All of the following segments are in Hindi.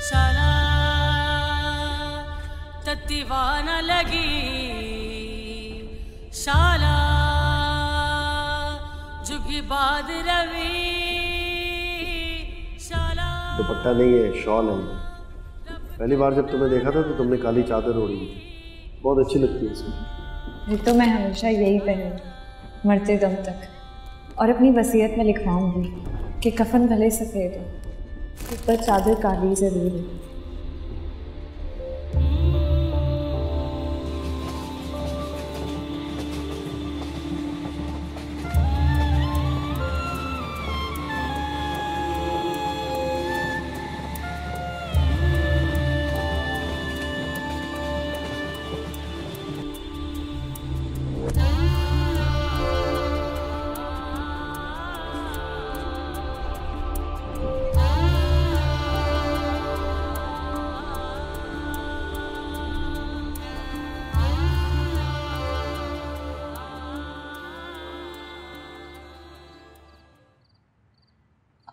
शाला तत्तीवान लगी। शाला जुगी बाद रवि। शाला। दुपट्टा नहीं है शॉल है। पहली बार जब तुम्हें देखा था तो तुमने काली चादर ओढ़ी थी बहुत अच्छी लगती है इसमें। ये तो मैं हमेशा यही पहनूँ मरते दम तक। और अपनी वसीयत में लिखवाऊँगी कि कफन भले सफ़ेद हो। ऊपर चादर काली ज़रूर हो।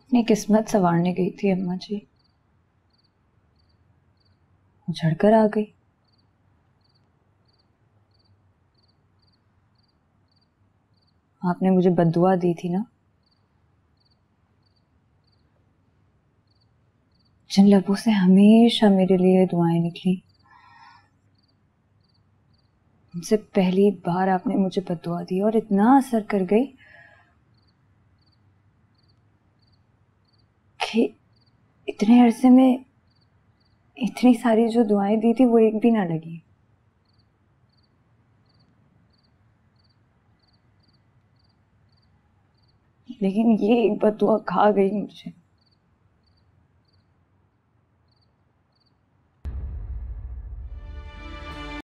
अपनी किस्मत संवारने गई थी अम्मा जी। उछड़ आ गई। आपने मुझे बदुआ दी थी ना? जिन लबों से हमेशा मेरे लिए दुआएँ निकली, उनसे पहली बार आपने मुझे बदुआ दी और इतना असर कर गई कि इतने अरसे में इतनी सारी जो दुआएँ दी थी, वो एक भी ना लगी। लेकिन ये एक बदुआ खा गई मुझे।